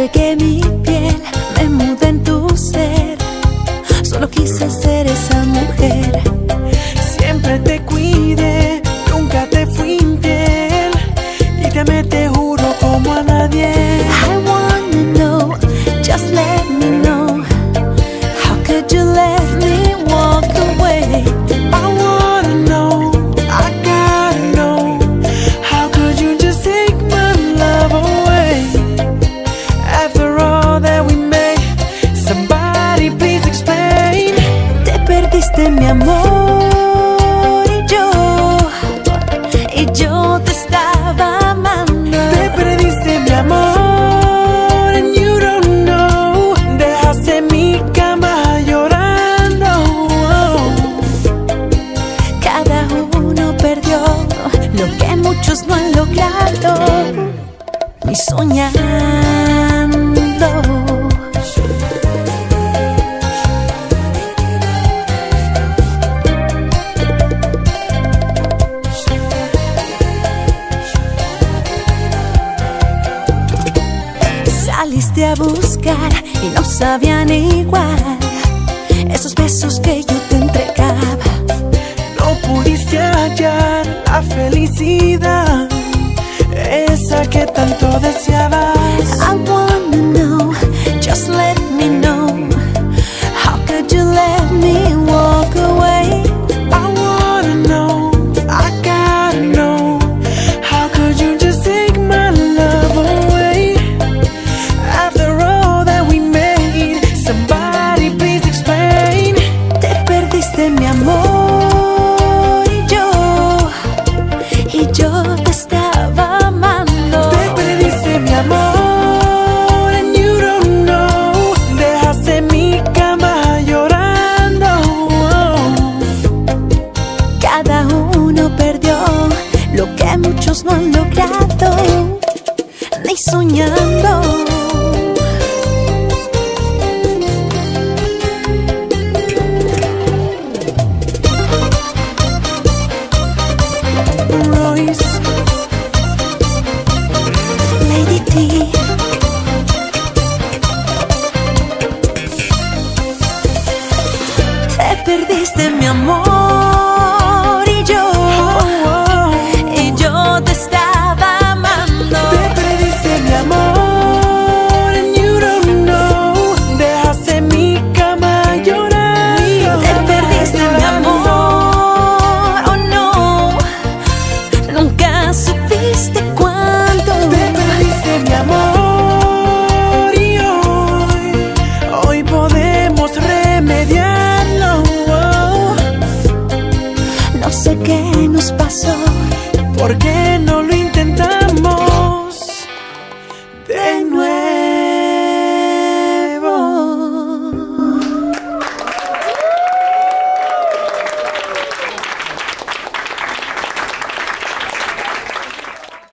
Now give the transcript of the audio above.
Entregué mi piel, me mudé en tu ser. Solo quise ser esa muchos no han logrado, ni soñando. Saliste a buscar y no sabían igual esos besos que yo te entregaba. La felicidad, esa que tanto deseabas. I wanna know, just let me know. How could you let me walk away? I wanna know, I gotta know. How could you just take my love away? After all that we made, somebody please explain. Te perdiste mi amor muchos no han logrado, ni soñando. Royce, Lady. Te perdiste mi amor porque